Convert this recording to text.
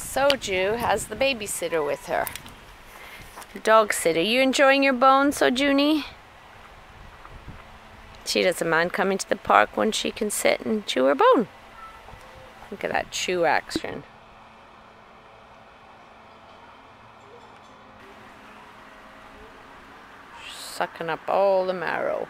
Sojou has the babysitter with her. Dog sitter. You enjoying your bone, Sojuni? She doesn't mind coming to the park when she can sit and chew her bone. Look at that chew action. Sucking up all the marrow.